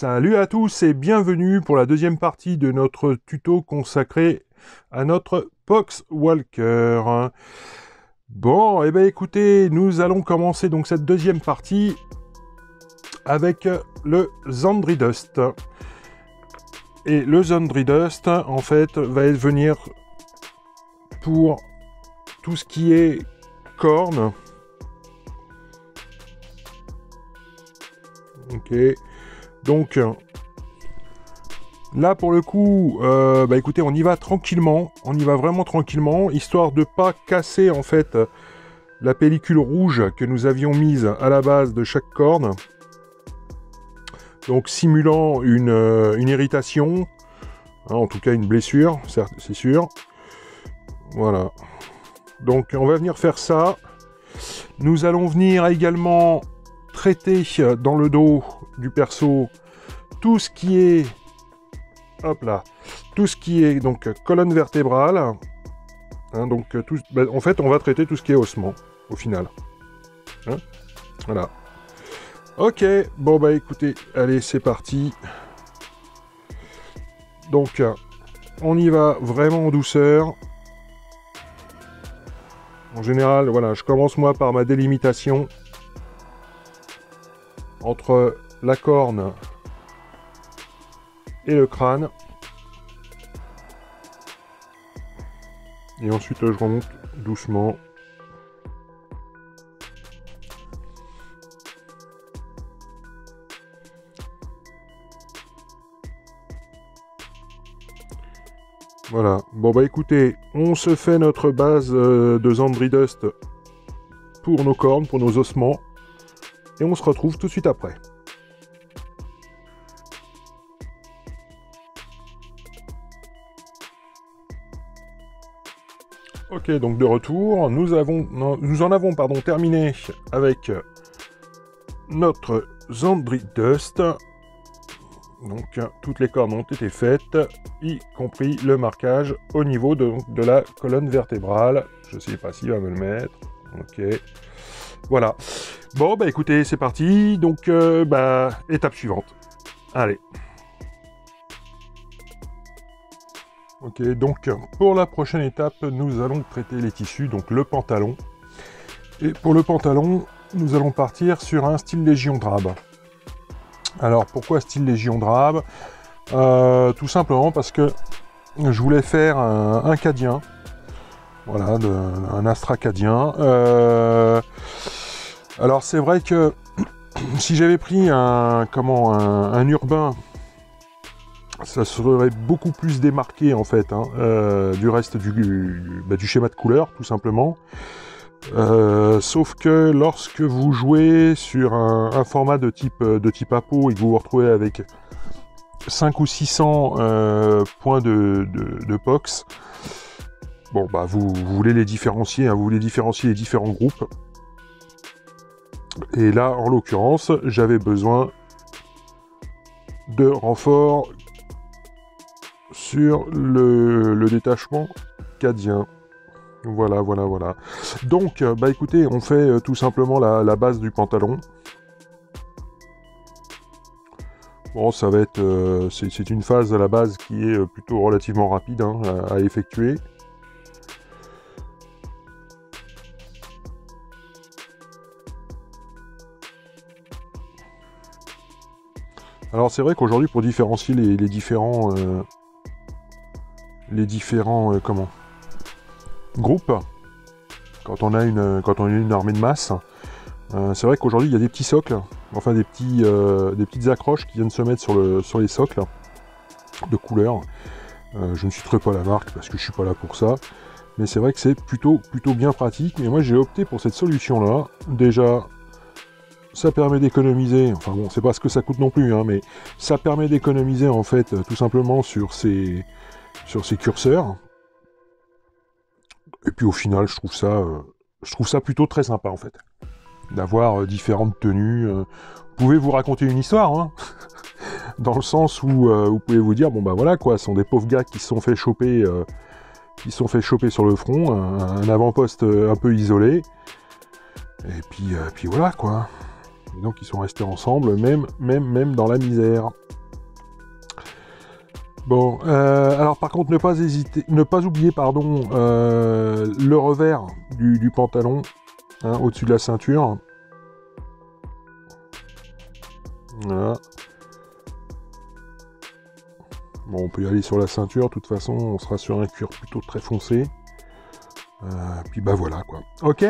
Salut à tous et bienvenue pour la deuxième partie de notre tuto consacré à notre Pox Walker. Bon, et eh bien écoutez, nous allons commencer donc cette deuxième partie avec le Zandri Dust. Et le Zandri Dust, en fait, va venir pour tout ce qui est corne. Ok. Donc, là pour le coup, euh, bah écoutez, on y va tranquillement. On y va vraiment tranquillement, histoire de pas casser en fait la pellicule rouge que nous avions mise à la base de chaque corne. Donc simulant une, euh, irritation, hein, en tout cas une blessure, c'est sûr. Voilà. Donc on va venir faire ça. Nous allons venir également traiter dans le dos du perso tout ce qui est hop là tout ce qui est donc colonne vertébrale hein, donc tout, ben, en fait on va traiter tout ce qui est ossement au final hein. voilà ok bon bah écoutez allez c'est parti donc on y va vraiment en douceur en général voilà je commence moi par ma délimitation entre la corne et le crâne. Et ensuite, je remonte doucement. Voilà. Bon bah écoutez, on se fait notre base euh, de Zandri Dust pour nos cornes, pour nos ossements. Et on se retrouve tout de suite après. Donc de retour, nous, avons, nous en avons pardon, terminé avec notre Zandri Dust. Donc toutes les cornes ont été faites, y compris le marquage au niveau de, de la colonne vertébrale. Je ne sais pas s'il va me le mettre. Ok. Voilà. Bon, bah écoutez, c'est parti. Donc, euh, bah, étape suivante. Allez. Ok, donc pour la prochaine étape, nous allons traiter les tissus, donc le pantalon. Et pour le pantalon, nous allons partir sur un style Légion Drabe. Alors pourquoi style Légion Drabe? Euh, Tout simplement parce que je voulais faire un, cadien. Voilà, un astracadien. Euh, alors c'est vrai que si j'avais pris un comment un urbain ça serait beaucoup plus démarqué en fait hein, euh, du reste bah, du, schéma de couleur tout simplement. Euh, sauf que lorsque vous jouez sur un, format de type de type APO et que vous vous retrouvez avec 5 ou 600 euh, points de, de, POX, bon bah vous, voulez les différencier, hein, vous voulez différencier les différents groupes. Et là, en l'occurrence, j'avais besoin de renforts sur le, détachement cadien. Voilà, voilà, voilà. Donc, euh, bah écoutez, on fait euh, tout simplement la, base du pantalon. Bon, ça va être... Euh, c'est une phase à la base qui est plutôt relativement rapide hein, à, effectuer. Alors c'est vrai qu'aujourd'hui, pour différencier les, différents les différents euh, comment groupes quand on a une quand on a une armée de masse. Euh, c'est vrai qu'aujourd'hui il y a des petits socles, enfin des petits euh, des petites accroches qui viennent se mettre sur le sur les socles de couleur. je ne citerai pas la marque parce que je suis pas là pour ça. Mais c'est vrai que c'est plutôt, plutôt bien pratique. Mais moi j'ai opté pour cette solution là. Déjà, ça permet d'économiser, enfin bon, c'est pas ce que ça coûte non plus, hein, mais ça permet d'économiser en fait tout simplement sur ces, sur ces curseurs. Et puis au final, je trouve ça, euh, je trouve ça plutôt très sympa en fait, d'avoir euh, différentes tenues. Euh. vous pouvez vous raconter une histoire, hein dans le sens où vous pouvez vous dire bon bah voilà quoi, ce sont des pauvres gars qui se sont fait choper, qui sont fait choper sur le front, un, avant-poste un peu isolé, et puis puis voilà quoi. donc ils sont restés ensemble, même même même dans la misère. Bon, euh, alors par contre, ne pas hésiter, ne pas oublier, pardon, euh, le revers du, pantalon, hein, au-dessus de la ceinture. Voilà. Bon, on peut y aller sur la ceinture, de toute façon, on sera sur un cuir plutôt très foncé. Euh, puis bah voilà quoi. Ok?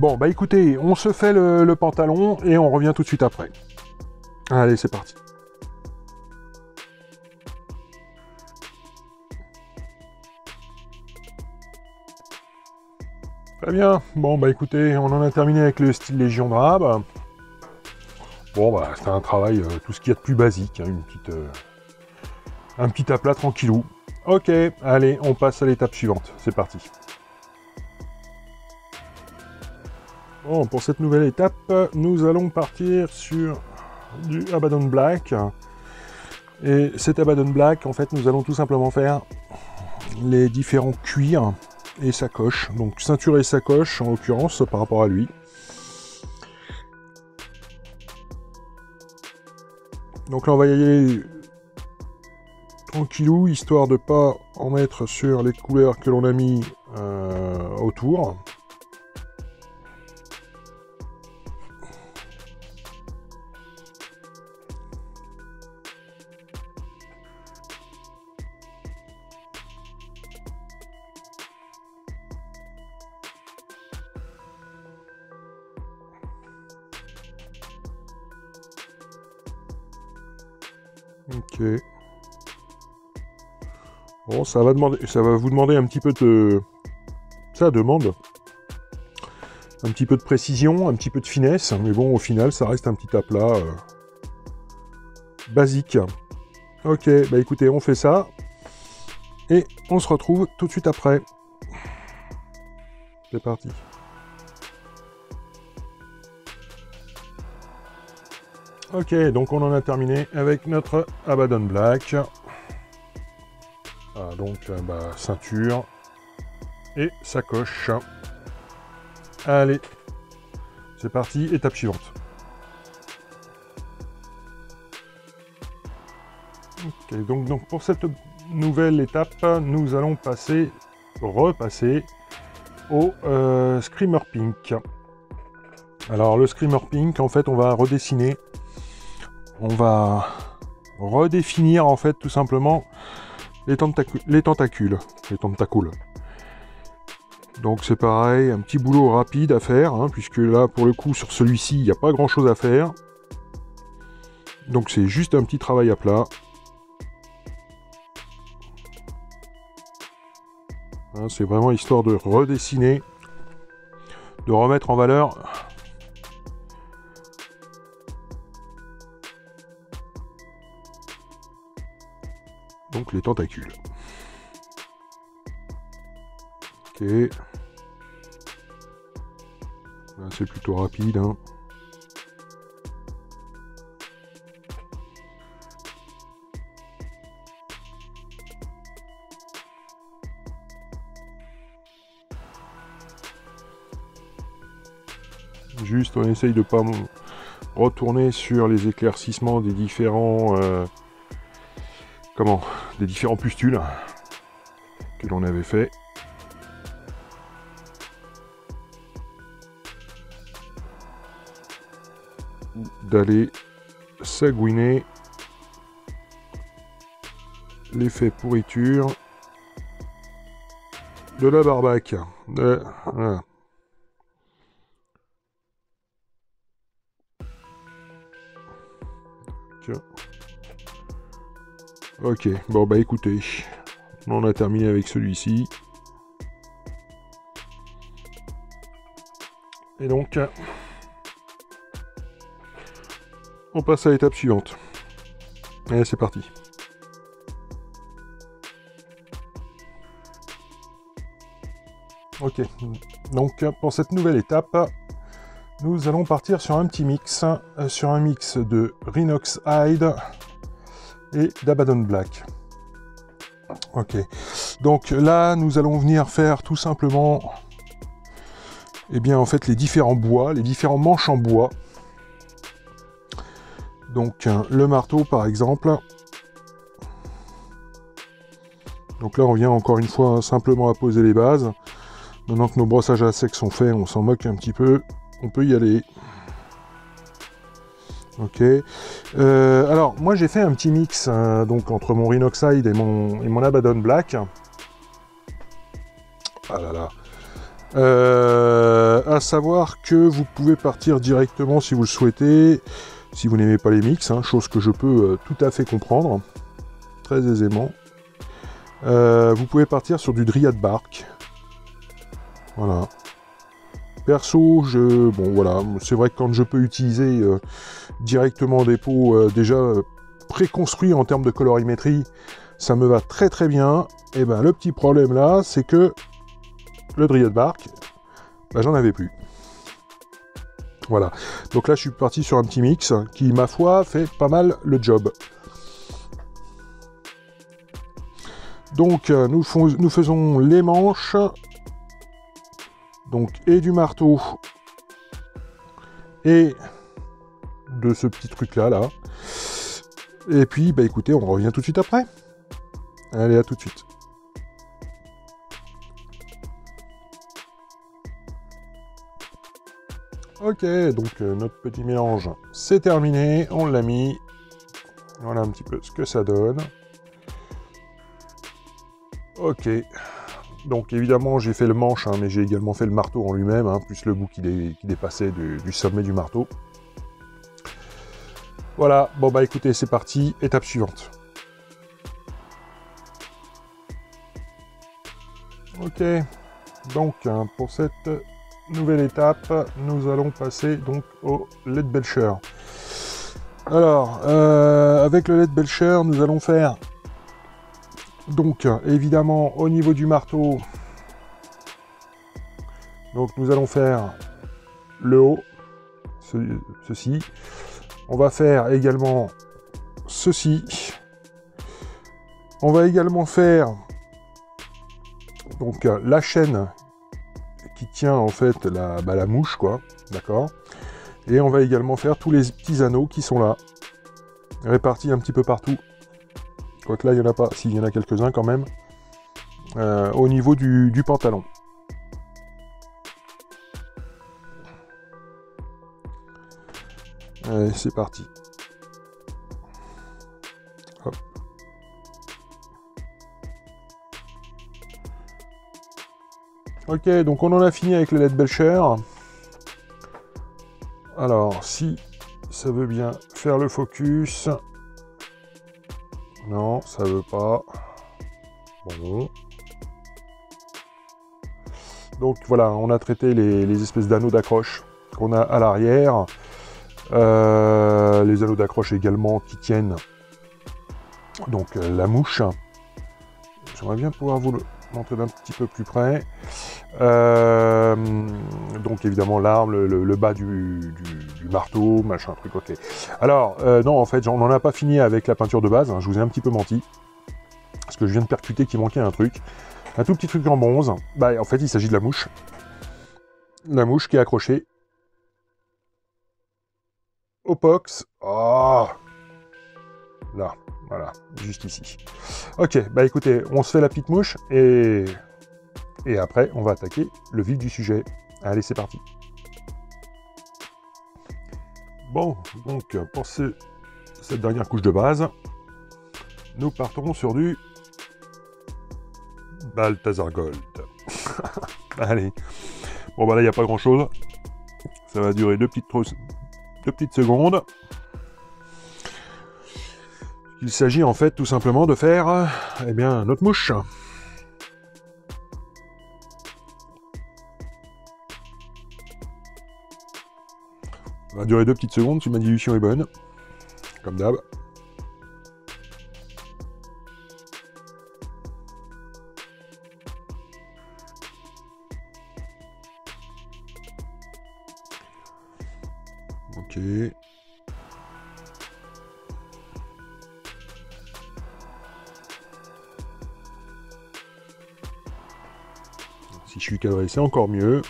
Bon, bah écoutez, on se fait le pantalon et on revient tout de suite après. Allez, c'est parti. Très bien. Bon, bah écoutez, on en a terminé avec le style Légion Drabe. Bon, bah c'est un travail, euh, tout ce qu'il y a de plus basique. Hein, une petite, euh, un petit aplat tranquillou. Ok, allez, on passe à l'étape suivante. C'est parti. Bon, pour cette nouvelle étape, nous allons partir sur du Abaddon Black. Et cet Abaddon Black, en fait, nous allons tout simplement faire les différents cuirs et sacoche. Donc ceinture et sacoche en l'occurrence par rapport à lui. Donc là on va y aller tranquillou, histoire de pas en mettre sur les couleurs que l'on a mis euh, autour. Ça va, demander, ça va vous demander un petit peu de... Ça demande un petit peu de précision, un petit peu de finesse, mais bon, au final, ça reste un petit aplat euh, basique. Ok, bah écoutez, on fait ça, et on se retrouve tout de suite après. C'est parti. Ok, donc on en a terminé avec notre Abaddon Black. Ah, donc, euh, bah, ceinture et sacoche. Allez, c'est parti, étape suivante. Ok, donc, donc pour cette nouvelle étape, nous allons passer, repasser au euh, Screamer Pink. Alors le Screamer Pink, en fait, on va redessiner on va redéfinir en fait tout simplement les, tentacules. Les tentacules. Donc c'est pareil, un petit boulot rapide à faire, hein, puisque là pour le coup sur celui-ci il n'y a pas grand chose à faire. Donc c'est juste un petit travail à plat. Hein, c'est vraiment histoire de redessiner, de remettre en valeur les tentacules. Ok. C'est plutôt rapide. Hein. Juste, on essaye de pas retourner sur les éclaircissements des différents euh, comment? Des différents pustules que l'on avait fait. D'aller sagouiner l'effet pourriture de la barbaque. De, Ok, bon bah écoutez, on a terminé avec celui-ci. Et donc, on passe à l'étape suivante. Allez, c'est parti. Ok, donc pour cette nouvelle étape, nous allons partir sur un petit mix, euh, sur un mix de Rhinox Hide, et d'Abaddon Black. Ok, donc là nous allons venir faire tout simplement et eh bien en fait les différents bois, les différents manches en bois. Donc le marteau par exemple. Donc là, on vient encore une fois simplement à poser les bases. Maintenant que nos brossages à sec sont faits, on s'en moque un petit peu. On peut y aller. Ok. Euh, alors, moi, j'ai fait un petit mix hein, donc entre mon Rhinoxide et mon, et Abaddon Black. Ah là là. Euh, à savoir que vous pouvez partir directement si vous le souhaitez, si vous n'aimez pas les mix, hein, chose que je peux euh, tout à fait comprendre, très aisément. vous pouvez partir sur du Dryad Bark. Voilà. Perso, je, bon voilà, c'est vrai que quand je peux utiliser euh, directement des pots euh, déjà euh, préconstruits en termes de colorimétrie, ça me va très très bien. Et ben le petit problème là, c'est que le Dryad Bark, ben, j'en avais plus. Voilà. Donc là, je suis parti sur un petit mix qui, ma foi, fait pas mal le job. Donc, nous, nous faisons les manches donc, et du marteau. Et de ce petit truc-là, là. Et puis, bah écoutez, on revient tout de suite après. Allez, à tout de suite. Ok, donc euh, notre petit mélange, c'est terminé. On l'a mis. Voilà un petit peu ce que ça donne. Ok. Donc évidemment j'ai fait le manche, hein, mais j'ai également fait le marteau en lui-même, hein, plus le bout qui, dépassait du, sommet du marteau. Voilà, bon bah écoutez, c'est parti, étape suivante. Ok, donc hein, pour cette nouvelle étape, nous allons passer donc au LED Belcher. Alors, euh, avec le LED Belcher, nous allons faire donc, évidemment, au niveau du marteau, donc nous allons faire le haut, ceci. On va faire également ceci. On va également faire donc la chaîne qui tient en fait la, bah, la mouche, quoi, d'accord Et on va également faire tous les petits anneaux qui sont là, répartis un petit peu partout Quoique là, il n'y en a pas. S'il y en a quelques-uns quand même. Euh, au niveau du, pantalon. Allez, c'est parti. Ok, donc on en a fini avec le LED Belcher. Alors, si ça veut bien faire le focus, non, ça veut pas. Bon. Donc voilà, on a traité les, espèces d'anneaux d'accroche qu'on a à l'arrière. Euh, les anneaux d'accroche également qui tiennent donc euh, la mouche. J'aimerais bien pouvoir vous le montrer d'un petit peu plus près. Euh, donc évidemment l'arme, le, bas du, marteau, machin, truc, ok. Alors, euh, non, en fait, on n'en a pas fini avec la peinture de base, hein, je vous ai un petit peu menti. Parce que je viens de percuter qu'il manquait un truc. Un tout petit truc en bronze. Bah, en fait, il s'agit de la mouche. La mouche qui est accrochée au pox. Oh Là, voilà, juste ici. Ok, bah écoutez, on se fait la petite mouche et et après, on va attaquer le vif du sujet. Allez, c'est parti. Bon, donc pour cette dernière couche de base, nous partons sur du Balthazar Gold. Allez. Bon bah là il n'y a pas grand chose. Ça va durer deux petites, deux petites secondes. Il s'agit en fait tout simplement de faire eh bien, notre mouche. Va durer deux petites secondes si ma dilution est bonne. Comme d'hab. Ok. Si je suis cadré, c'est encore mieux.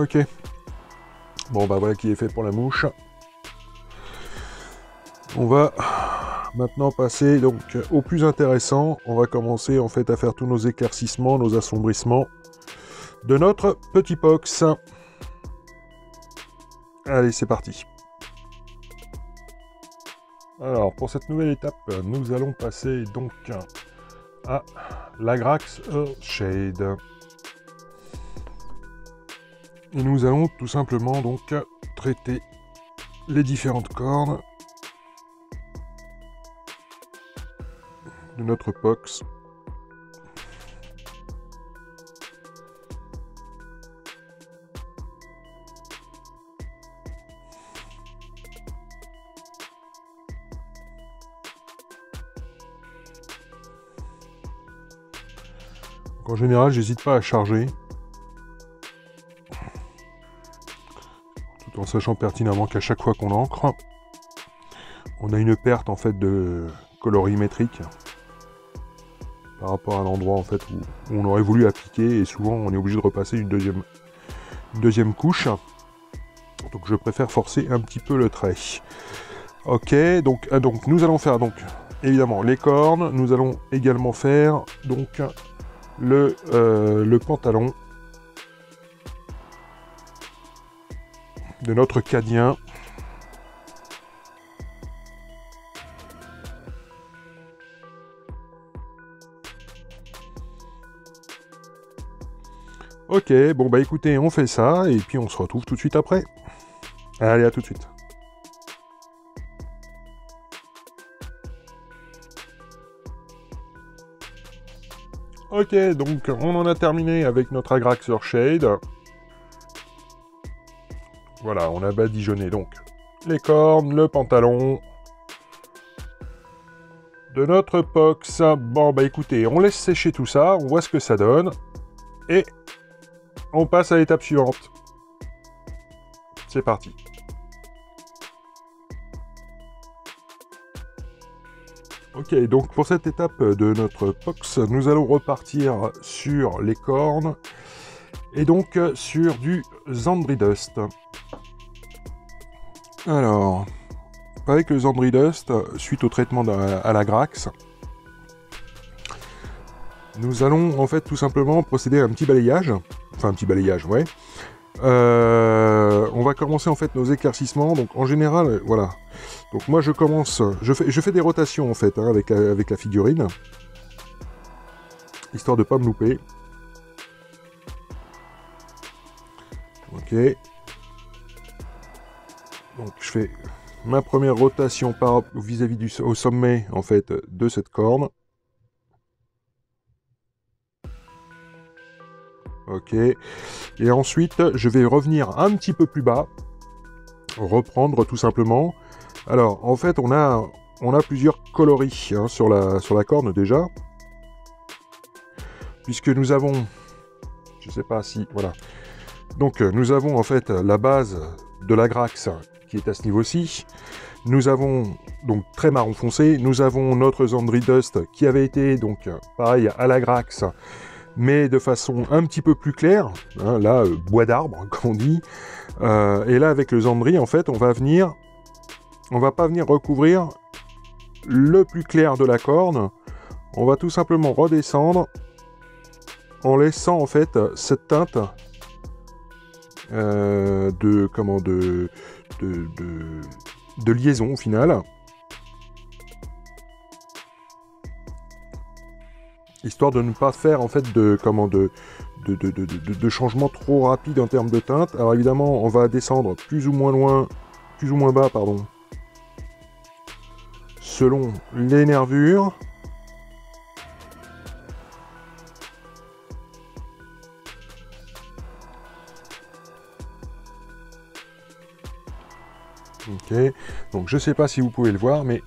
Ok. Bon bah voilà qui est fait pour la mouche. On va maintenant passer donc au plus intéressant. On va commencer en fait à faire tous nos éclaircissements, nos assombrissements de notre petit box. Allez, c'est parti. Alors, pour cette nouvelle étape, nous allons passer donc à l'Agrax Shade. Et nous allons tout simplement donc traiter les différentes cornes de notre box. en général, j'hésite pas à charger. En sachant pertinemment qu'à chaque fois qu'on encre, on a une perte en fait de colorimétrique par rapport à l'endroit en fait où, on aurait voulu appliquer et souvent on est obligé de repasser une deuxième, couche. Donc je préfère forcer un petit peu le trait. Ok, donc, ah, donc nous allons faire donc évidemment les cornes, nous allons également faire donc le, euh, le pantalon notre cadien. Ok, bon bah écoutez, on fait ça et puis on se retrouve tout de suite après. Allez, à tout de suite. Ok, donc on en a terminé avec notre Agraxer Shade. Voilà, on a badigeonné donc les cornes, le pantalon de notre box. Bon bah écoutez, on laisse sécher tout ça, on voit ce que ça donne. Et on passe à l'étape suivante. C'est parti. Ok, donc pour cette étape de notre box, nous allons repartir sur les cornes et donc sur du Zandri Dust. Alors, avec le Zandri Dust, suite au traitement à la Grax, nous allons en fait tout simplement procéder à un petit balayage enfin un petit balayage, ouais. Euh, on va commencer en fait nos éclaircissements. Donc en général, euh, voilà. Donc moi je commence, je fais, des rotations en fait hein, avec, la, figurine, histoire de pas me louper. Ok. Je fais ma première rotation par vis-à-vis du au sommet en fait de cette corne. Ok. Et ensuite, je vais revenir un petit peu plus bas. Reprendre tout simplement. Alors, en fait, on a, on a plusieurs coloris hein, sur, la, sur la corne déjà. Puisque nous avons... Je sais pas si... Voilà. Donc, nous avons en fait la base de la Grax qui est à ce niveau-ci. Nous avons donc très marron foncé. Nous avons notre Zandri Dust qui avait été donc pareil à la Grax mais de façon un petit peu plus claire. Hein, là, euh, bois d'arbre, comme on dit. Euh, et là, avec le Zandri, en fait, on va venir, on va pas venir recouvrir le plus clair de la corne. On va tout simplement redescendre en laissant en fait cette teinte euh, de comment de, liaison au final. histoire de ne pas faire en fait de comment de de, changements trop rapides en termes de teinte. Alors évidemment, on va descendre plus ou moins loin, plus ou moins bas, pardon, selon les nervures. Ok, donc je sais pas si vous pouvez le voir, mais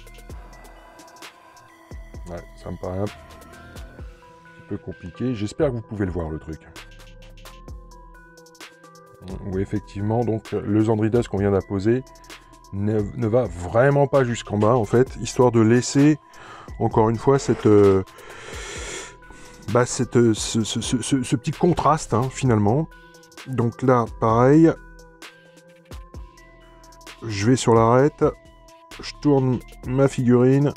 ouais, ça me paraît un compliqué. J'espère que vous pouvez le voir, le truc. Oui, effectivement, donc le Zandridas qu'on vient d'apposer ne, va vraiment pas jusqu'en bas, en fait, histoire de laisser, encore une fois, cette... Euh, bah, cette, ce, petit contraste, hein, finalement. Donc là, pareil. Je vais sur l'arête. Je tourne ma figurine.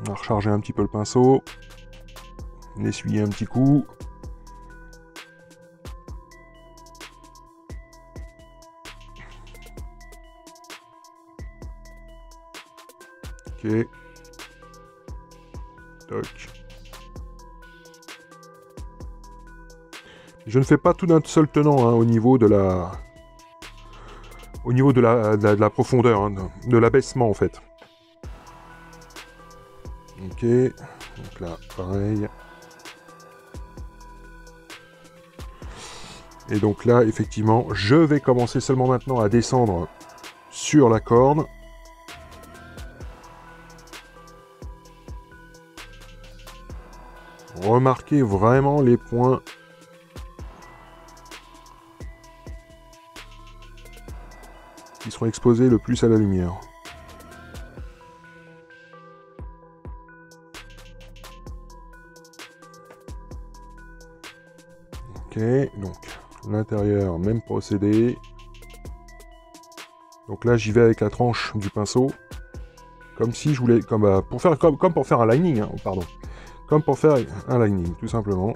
On va recharger un petit peu le pinceau. L'essuyer un petit coup. Ok. Je ne fais pas tout d'un seul tenant hein, au niveau de la au niveau de la, de la, profondeur, hein, de l'abaissement en fait. Ok, donc là pareil. Et donc là, effectivement, je vais commencer seulement maintenant à descendre sur la corne. Remarquez vraiment les points qui seront exposés le plus à la lumière. Ok, donc l'intérieur, même procédé. Donc là, j'y vais avec la tranche du pinceau, comme si je voulais, comme euh, pour faire comme, pour faire un lining, hein, pardon, comme pour faire un lining, tout simplement.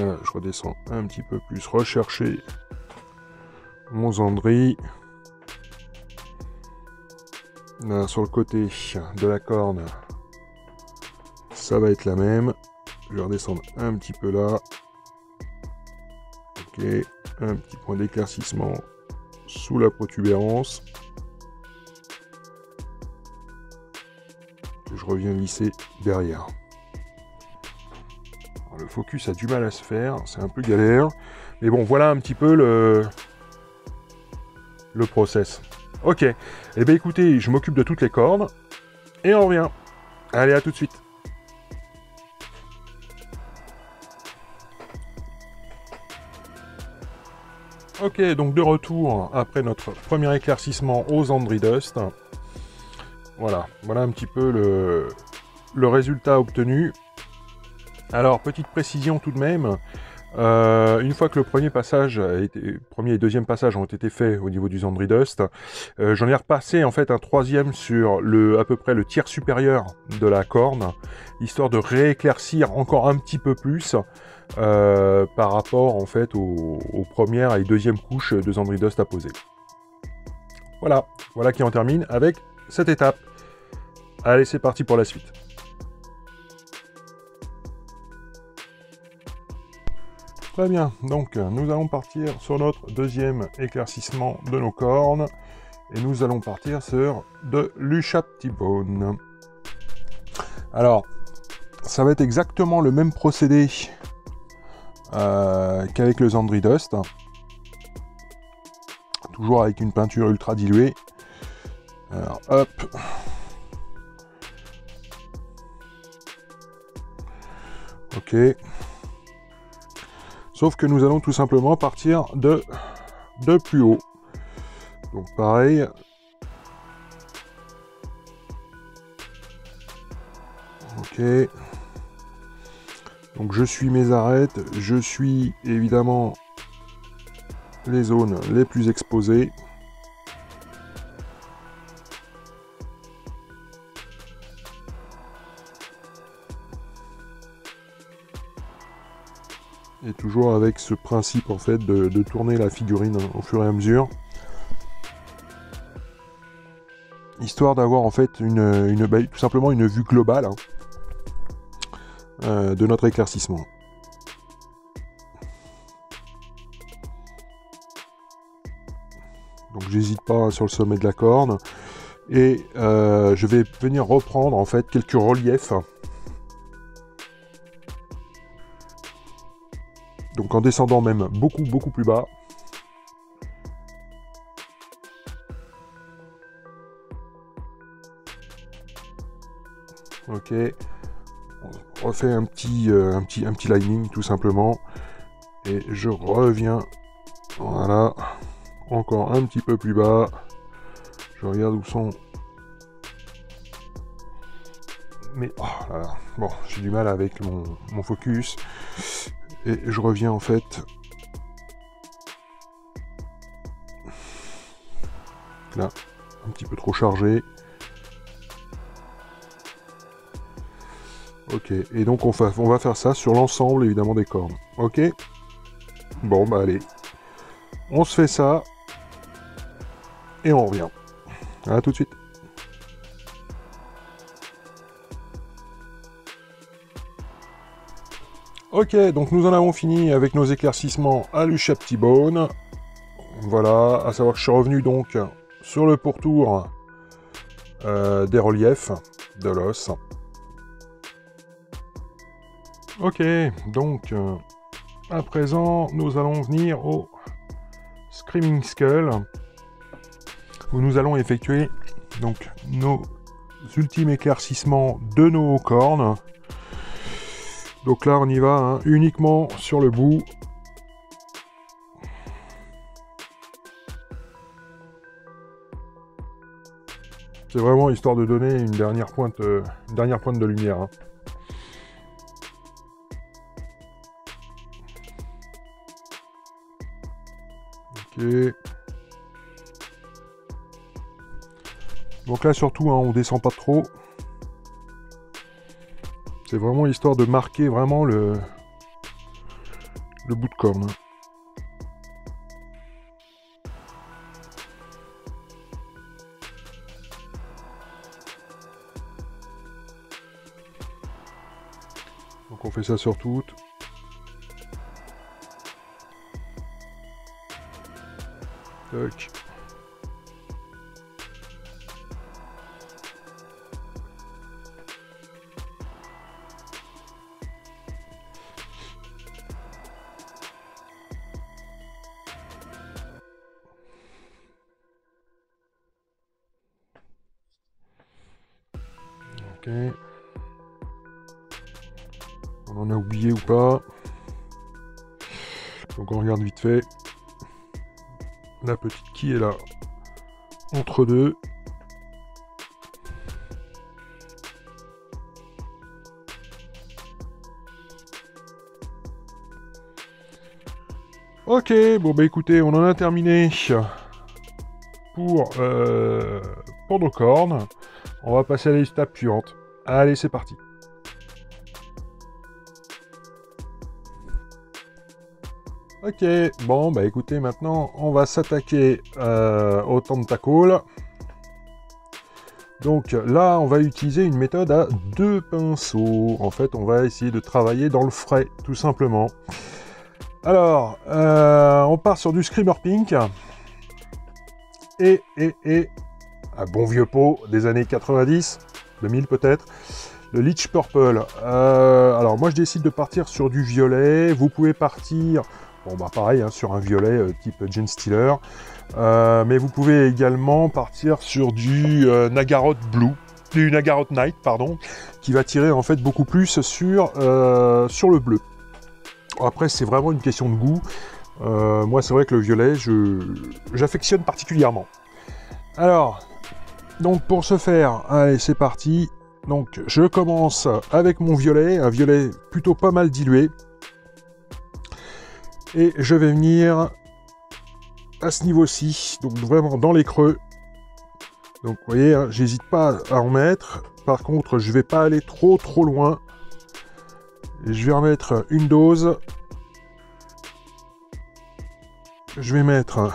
Je redescends un petit peu plus, rechercher mon Zandri. Là, sur le côté de la corne, ça va être la même. Je vais redescendre un petit peu là. Ok, un petit point d'éclaircissement sous la protubérance. je reviens lisser derrière focus a du mal à se faire, c'est un peu galère. Mais bon, voilà un petit peu le, process. Ok, et eh bien écoutez, je m'occupe de toutes les cordes, et on revient. Allez, à tout de suite. Ok, donc de retour après notre premier éclaircissement aux Andridust. Voilà, voilà un petit peu le résultat obtenu. Alors, petite précision tout de même. Euh, une fois que le premier passage, premier et deuxième passage ont été faits au niveau du Zandri Dust, euh, j'en ai repassé en fait un troisième sur le à peu près le tiers supérieur de la corne, histoire de rééclaircir encore un petit peu plus euh, par rapport en fait aux, premières et deuxième couches de Zandri Dust à poser. Voilà, voilà qui en termine avec cette étape. Allez, c'est parti pour la suite. Très bien, donc nous allons partir sur notre deuxième éclaircissement de nos cornes. Et nous allons partir sur de l'Ushaptibone. Alors, ça va être exactement le même procédé euh, qu'avec le Zandri Dust. Toujours avec une peinture ultra diluée. Alors, hop. Ok. Sauf que nous allons tout simplement partir de, de plus haut. Donc pareil. Ok. Donc je suis mes arêtes, je suis évidemment les zones les plus exposées. Avec ce principe en fait de, tourner la figurine au fur et à mesure. Histoire d'avoir en fait une, bah, tout simplement une vue globale hein, euh, de notre éclaircissement. Donc j'hésite pas sur le sommet de la corne. Et euh, je vais venir reprendre en fait quelques reliefs En descendant même beaucoup beaucoup plus bas. Ok. On refait un petit, euh, un petit, un petit lining tout simplement. Et je reviens. Voilà. Encore un petit peu plus bas. Je regarde où sont Mais oh là là, bon, j'ai du mal avec mon, mon focus. Et je reviens en fait là, un petit peu trop chargé. Ok, et donc on va, faire ça sur l'ensemble évidemment des cornes. Ok? Bon bah allez. On se fait ça. Et on revient. A tout de suite. Ok, donc nous en avons fini avec nos éclaircissements à bone Voilà, à savoir que je suis revenu donc sur le pourtour euh, des reliefs de l'os. Ok, donc euh, à présent nous allons venir au Screaming Skull où nous allons effectuer donc nos ultimes éclaircissements de nos cornes. Donc là on y va hein, uniquement sur le bout. C'est vraiment histoire de donner une dernière pointe, euh, dernière pointe de lumière. Hein. Donc là surtout, hein, on descend pas trop. C'est vraiment histoire de marquer vraiment le, le bout de corne. Donc on fait ça sur toutes. On en a oublié ou pas. Donc on regarde vite fait. La petite qui est là. Entre deux. Ok, bon bah écoutez, on en a terminé pour, euh, nos cornes. On va passer à l'étape suivante. Allez, c'est parti. Ok, bon, bah écoutez, maintenant, on va s'attaquer euh, au tentacle. Donc là, on va utiliser une méthode à deux pinceaux. En fait, on va essayer de travailler dans le frais, tout simplement. Alors, euh, on part sur du Screamer Pink. Et, et, et, un bon vieux pot des années 90, 2000 peut-être. Le Leech Purple. Euh, alors moi je décide de partir sur du violet. Vous pouvez partir Bon, bah pareil, hein, sur un violet euh, type Jane Steeler. Euh, mais vous pouvez également partir sur du euh, Nagarot Blue, du Nagarot Night, pardon, qui va tirer en fait beaucoup plus sur, sur le bleu. Après, c'est vraiment une question de goût. moi, c'est vrai que le violet, j'affectionne particulièrement. Alors, donc pour ce faire, allez, c'est parti. Donc, je commence avec mon violet, un violet plutôt pas mal dilué. Et je vais venir à ce niveau-ci, donc vraiment dans les creux. Donc vous voyez, hein, j'hésite pas à en mettre. Par contre, je vais pas aller trop trop loin. je vais remettre une dose. Je vais mettre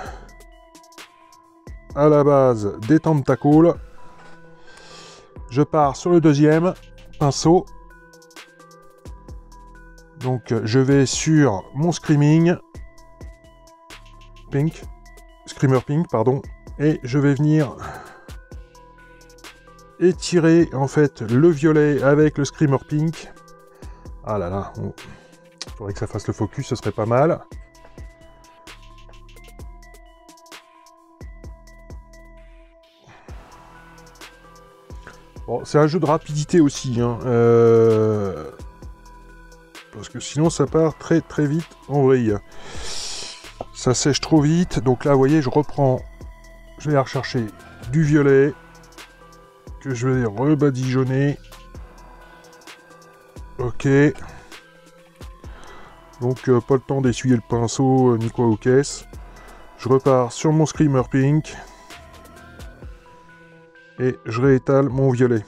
à la base des tentacles. Je pars sur le deuxième pinceau. Donc je vais sur mon Screaming Pink, Screamer Pink, pardon, et je vais venir étirer en fait le violet avec le Screamer Pink. Ah là là, il faudrait que ça fasse le focus, ce serait pas mal. Bon, c'est un jeu de rapidité aussi. Hein. Euh, sinon ça part très très vite en vrille. Ça sèche trop vite, donc là vous voyez je reprends, je vais rechercher du violet, que je vais rebadigeonner. Ok. Donc euh, pas le temps d'essuyer le pinceau euh, ni quoi aux caisses. Je repars sur mon screamer pink. Et je réétale mon violet.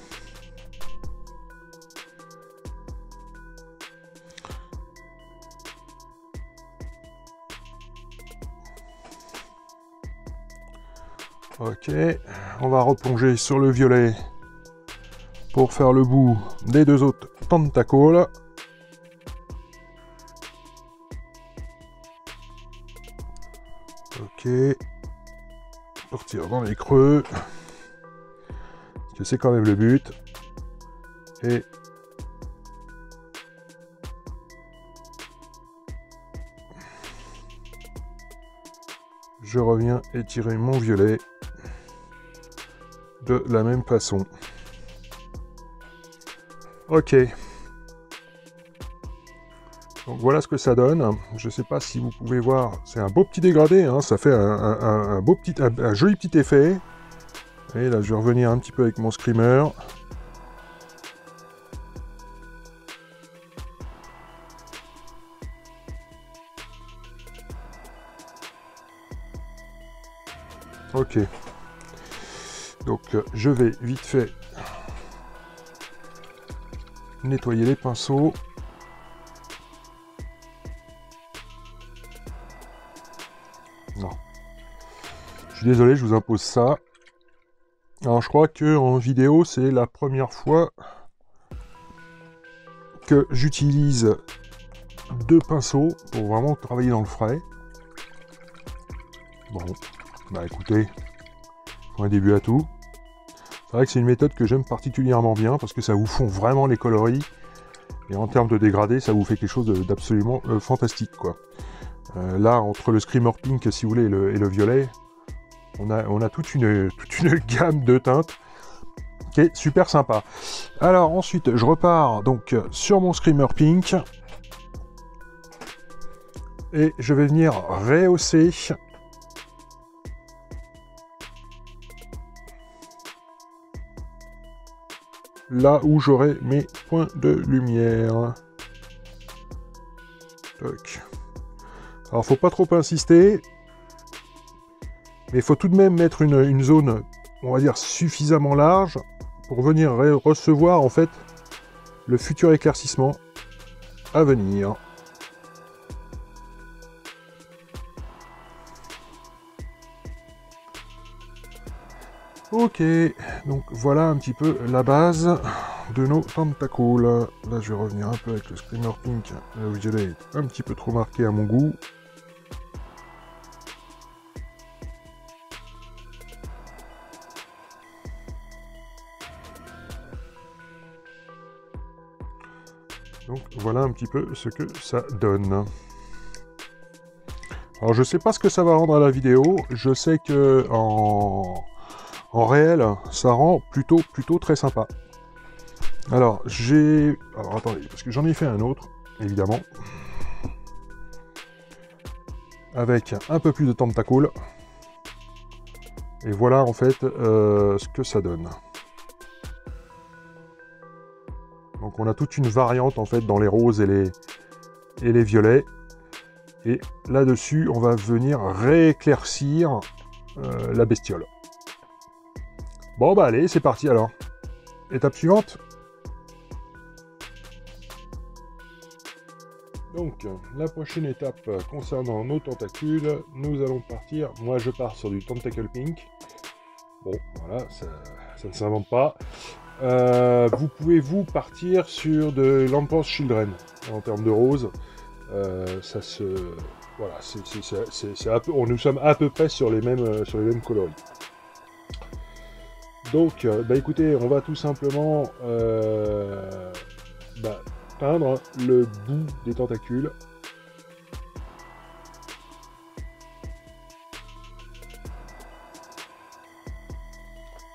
On va replonger sur le violet pour faire le bout des deux autres tentacles. Ok, partir dans les creux, parce que c'est quand même le but. Et je reviens étirer mon violet de la même façon. Ok. Donc voilà ce que ça donne. Je ne sais pas si vous pouvez voir. C'est un beau petit dégradé. Hein. Ça fait un, beau petit, un, joli petit effet. Et là, je vais revenir un petit peu avec mon screamer. Ok. Donc euh, je vais vite fait nettoyer les pinceaux. Non. Je suis désolé, je vous impose ça. Alors je crois que en vidéo, c'est la première fois que j'utilise deux pinceaux pour vraiment travailler dans le frais. Bon, bah écoutez, un début à tout. C'est vrai que c'est une méthode que j'aime particulièrement bien parce que ça vous fond vraiment les coloris. Et en termes de dégradé, ça vous fait quelque chose d'absolument euh, fantastique. quoi. Euh, là, entre le Screamer Pink, si vous voulez, et le, violet, on a, on a toute, une, toute une gamme de teintes qui est super sympa. Alors ensuite, je repars donc sur mon Screamer Pink. Et je vais venir rehausser là où j'aurai mes points de lumière. Toc. Alors faut pas trop insister, mais il faut tout de même mettre une, zone, on va dire, suffisamment large pour venir recevoir en fait le futur éclaircissement à venir. Ok, donc voilà un petit peu la base de nos tentacles. Là, je vais revenir un peu avec le Screamer Pink. Le violet est un petit peu trop marqué à mon goût. Donc voilà un petit peu ce que ça donne. Alors je sais pas ce que ça va rendre à la vidéo. Je sais que en en réel, ça rend plutôt, plutôt très sympa. Alors, j'ai... Alors, attendez, parce que j'en ai fait un autre, évidemment. Avec un peu plus de tentacles. Et voilà, en fait, euh, ce que ça donne. Donc, on a toute une variante, en fait, dans les roses et les, et les violets. Et là-dessus, on va venir rééclaircir euh, la bestiole. Bon bah allez, c'est parti alors. Étape suivante. Donc, la prochaine étape concernant nos tentacules, nous allons partir. Moi, je pars sur du Tentacle Pink. Bon, voilà, ça, ne s'invente pas. Euh, vous pouvez vous partir sur de Lampos Children en termes de rose. Euh, ça se, voilà, c'est peu, nous sommes à peu près sur les mêmes, sur les mêmes coloris. Donc, euh, bah écoutez, on va tout simplement euh, bah, peindre le bout des tentacules.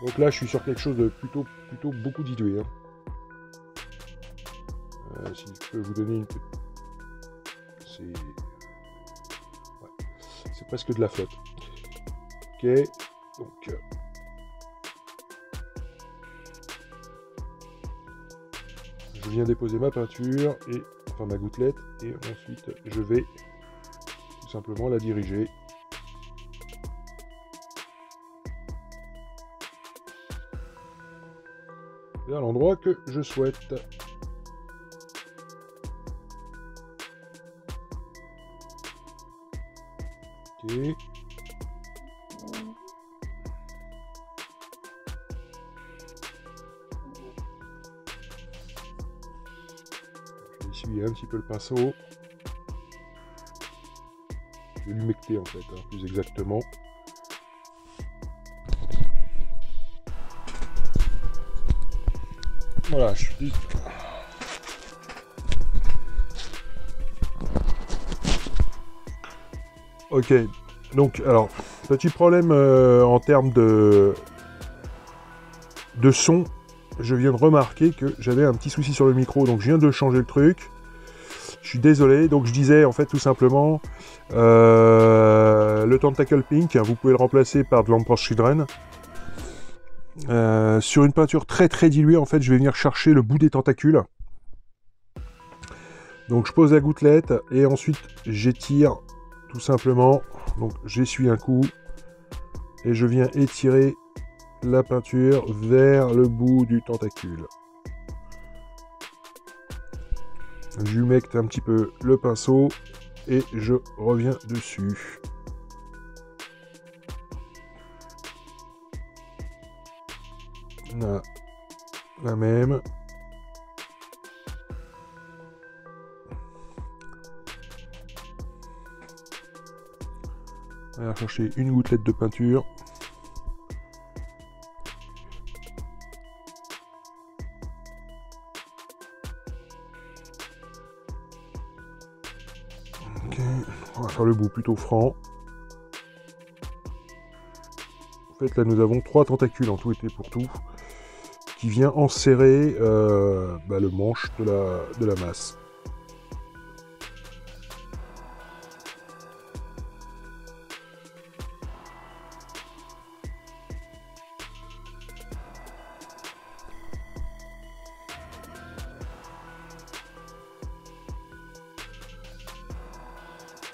Donc là, je suis sur quelque chose de plutôt, plutôt beaucoup dilué. Hein. Euh, si je peux vous donner une petite... C'est... Ouais. C'est presque de la flotte. Ok, donc... je viens déposer ma peinture, et enfin ma gouttelette, et ensuite je vais tout simplement la diriger vers l'endroit que je souhaite. Un petit peu le pinceau. Je vais l'humecter en fait, hein, plus exactement. Voilà, je suis... Ok, donc alors, petit problème euh, en termes de, de son. Je viens de remarquer que j'avais un petit souci sur le micro, donc je viens de changer le truc. Je suis désolé, donc je disais en fait tout simplement euh, le Tentacle Pink, vous pouvez le remplacer par de l'Emperor Children. Euh, sur une peinture très très diluée, en fait, je vais venir chercher le bout des tentacules. Donc je pose la gouttelette et ensuite j'étire tout simplement. Donc j'essuie un coup et je viens étirer la peinture vers le bout du tentacule. J'humecte un petit peu le pinceau et je reviens dessus. la même. On va chercher une gouttelette de peinture. Faire le bout plutôt franc. En fait, là, nous avons trois tentacules en tout et pour tout qui vient enserrer euh, bah, le manche de la, de la masse.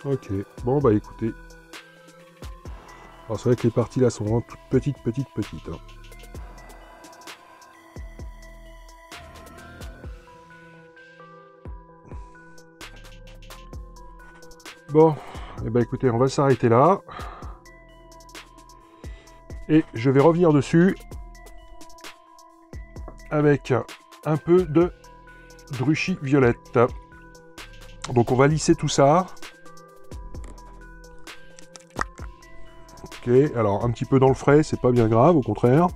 Ok, bon bah écoutez. Alors c'est vrai que les parties là sont vraiment toutes petites, petites, petites. Hein. Bon, et eh ben écoutez, on va s'arrêter là. Et je vais revenir dessus avec un peu de druchy violette. Donc on va lisser tout ça. Alors un petit peu dans le frais, c'est pas bien grave, au contraire.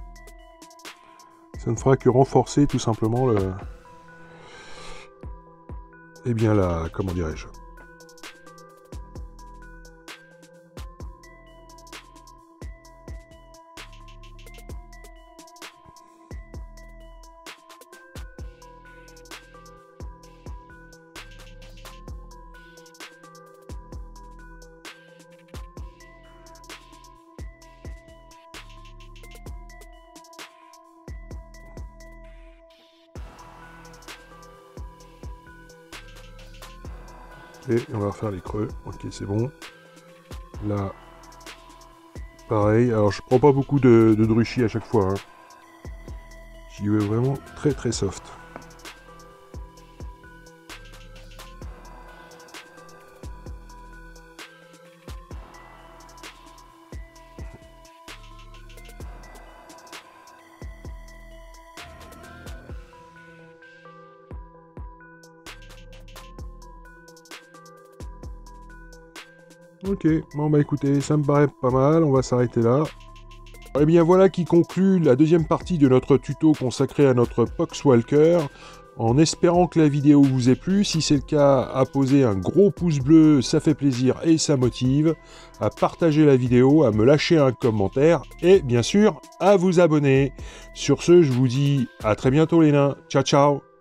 Ça ne fera que renforcer tout simplement le... Eh bien la... comment dirais-je Et on va refaire les creux. Ok, c'est bon. Là, pareil. Alors, je prends pas beaucoup de, de à chaque fois. Hein. J'y vais vraiment très très soft. Ok, bon bah écoutez, ça me paraît pas mal, on va s'arrêter là. Et eh bien voilà qui conclut la deuxième partie de notre tuto consacré à notre Poxwalker. En espérant que la vidéo vous ait plu, si c'est le cas, à poser un gros pouce bleu, ça fait plaisir et ça motive, à partager la vidéo, à me lâcher un commentaire et bien sûr à vous abonner. Sur ce, je vous dis à très bientôt les nains, ciao ciao